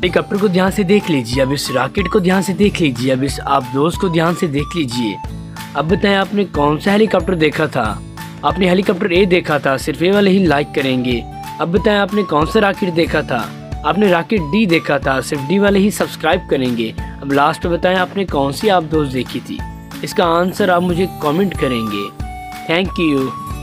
Helicopter को ध्यान से देख लीजिए, अब इस रॉकेट को ध्यान से देख लीजिए, अब इस आप दोस्त को ध्यान से देख लीजिए। अब बताएँ, आपने कौन सा हेलीकॉप्टर देखा था? आपने हेलीकॉप्टर ए देखा था, सिर्फ़ ए वाले ही लाइक करेंगे। अब बताएँ, आपने कौन सा रॉकेट देखा था? आपने रॉकेट डी देखा था, सिर्फ़ डी वाले ही सब्सक्राइब करेंगे। अब लास्ट में बताएँ, आपने कौन सी आप दोस्त देखी थी? इसका आंसर आप मुझे कमेंट करेंगे। Thank you